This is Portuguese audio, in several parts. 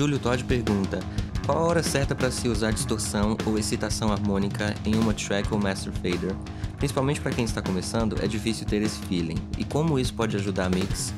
Júlio Todd pergunta: Qual a hora certa para se usar distorção ou excitação harmônica em uma track ou master fader? Principalmente para quem está começando, é difícil ter esse feeling. E como isso pode ajudar a mix?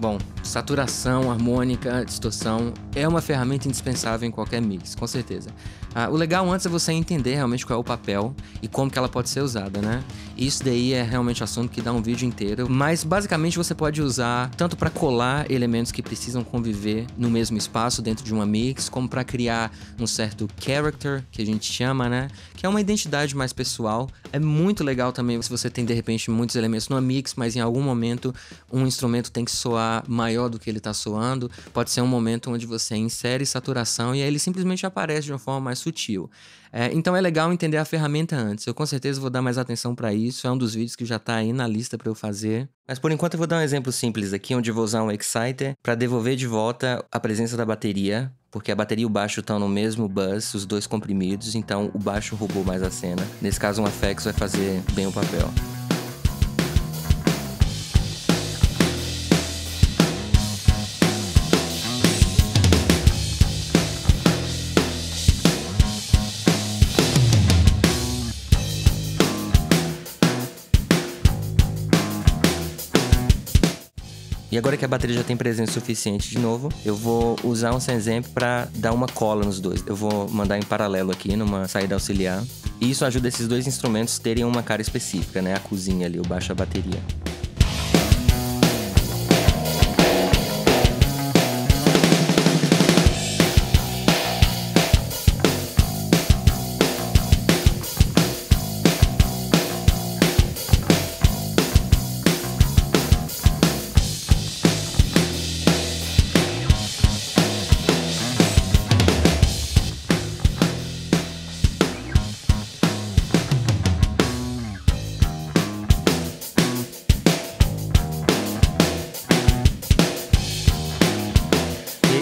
Bom, saturação, harmônica, distorção é uma ferramenta indispensável em qualquer mix, com certeza. Ah, o legal antes é você entender realmente qual é o papel e como que ela pode ser usada, né? Isso daí é realmente assunto que dá um vídeo inteiro, mas basicamente você pode usar tanto para colar elementos que precisam conviver no mesmo espaço dentro de uma mix, como para criar um certo character, que a gente chama, né? Que é uma identidade mais pessoal. É muito legal também se você tem de repente muitos elementos numa mix, mas em algum momento um instrumento tem que soar maior do que ele está soando. Pode ser um momento onde você insere saturação e aí ele simplesmente aparece de uma forma mais sutil. É, então é legal entender a ferramenta antes. Eu com certeza vou dar mais atenção para isso. É um dos vídeos que já está aí na lista para eu fazer. Mas por enquanto eu vou dar um exemplo simples aqui, onde eu vou usar um exciter para devolver de volta a presença da bateria, porque a bateria e o baixo estão no mesmo bus, os dois comprimidos, então o baixo roubou mais a cena. Nesse caso, um FX vai fazer bem o papel. E agora que a bateria já tem presença suficiente de novo, eu vou usar um exemplo para dar uma cola nos dois. Eu vou mandar em paralelo aqui numa saída auxiliar. E isso ajuda esses dois instrumentos terem uma cara específica, né? A cozinha ali, o baixo a bateria.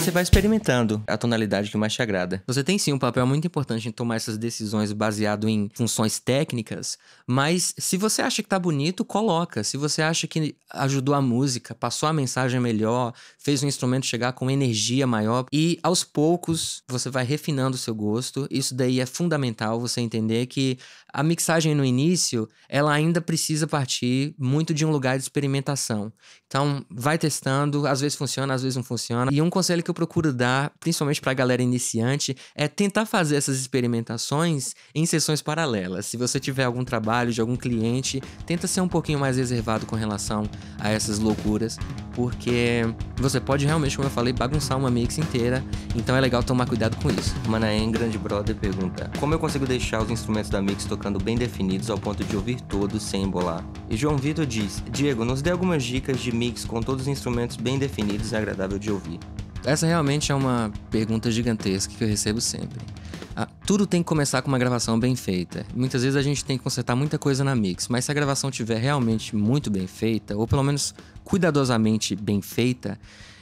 Você vai experimentando a tonalidade que mais te agrada. Você tem sim um papel muito importante em tomar essas decisões baseado em funções técnicas, mas se você acha que tá bonito, coloca. Se você acha que ajudou a música, passou a mensagem melhor, fez o instrumento chegar com energia maior e aos poucos você vai refinando o seu gosto. Isso daí é fundamental você entender que a mixagem no início, ela ainda precisa partir muito de um lugar de experimentação. Então, vai testando, às vezes funciona, às vezes não funciona. E um conselho que eu procuro dar, principalmente para a galera iniciante, é tentar fazer essas experimentações em sessões paralelas. Se você tiver algum trabalho de algum cliente, tenta ser um pouquinho mais reservado com relação a essas loucuras, porque você pode realmente, como eu falei, bagunçar uma mix inteira. Então é legal tomar cuidado com isso. Manaém, grande brother, pergunta: Como eu consigo deixar os instrumentos da mix tocando bem definidos ao ponto de ouvir todos sem embolar? E João Vitor diz: Diego, nos dê algumas dicas de mix com todos os instrumentos bem definidos e agradável de ouvir. Essa realmente é uma pergunta gigantesca que eu recebo sempre. Ah, tudo tem que começar com uma gravação bem feita. Muitas vezes a gente tem que consertar muita coisa na mix, mas se a gravação estiver realmente muito bem feita, ou pelo menos cuidadosamente bem feita,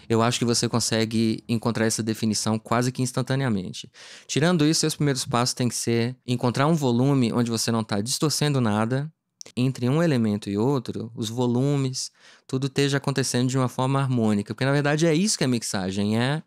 eu acho que você consegue encontrar essa definição quase que instantaneamente. Tirando isso, seus primeiros passos têm que ser encontrar um volume onde você não está distorcendo nada, entre um elemento e outro, os volumes, tudo esteja acontecendo de uma forma harmônica. Porque na verdade é isso que é mixagem, é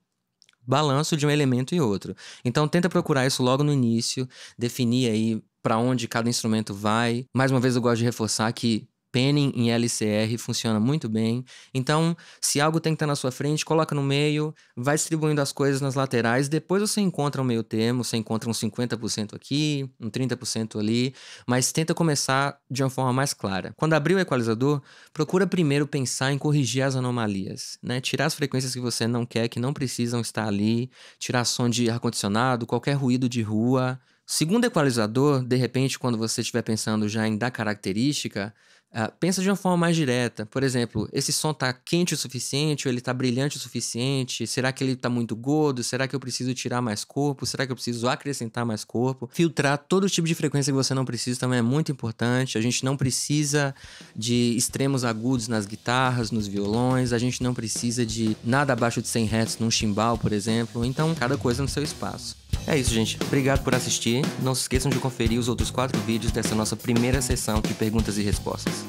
balanço de um elemento e outro. Então tenta procurar isso logo no início, definir aí para onde cada instrumento vai. Mais uma vez eu gosto de reforçar que Penning em LCR funciona muito bem. Então, se algo tem que estar na sua frente, coloca no meio, vai distribuindo as coisas nas laterais, depois você encontra um meio termo, você encontra um 50% aqui, um 30% ali, mas tenta começar de uma forma mais clara. Quando abrir o equalizador, procura primeiro pensar em corrigir as anomalias, né? Tirar as frequências que você não quer, que não precisam estar ali, tirar som de ar-condicionado, qualquer ruído de rua. Segundo equalizador, de repente, quando você estiver pensando já em dar característica, Uh, pensa de uma forma mais direta. Por exemplo, esse som tá quente o suficiente ou ele tá brilhante o suficiente? Será que ele tá muito gordo? Será que eu preciso tirar mais corpo? Será que eu preciso acrescentar mais corpo? Filtrar todo tipo de frequência que você não precisa também é muito importante. A gente não precisa de extremos agudos nas guitarras, nos violões. A gente não precisa de nada abaixo de 100 Hz num chimbal, por exemplo. Então, cada coisa no seu espaço. É isso, gente. Obrigado por assistir. Não se esqueçam de conferir os outros quatro vídeos dessa nossa primeira sessão de perguntas e respostas.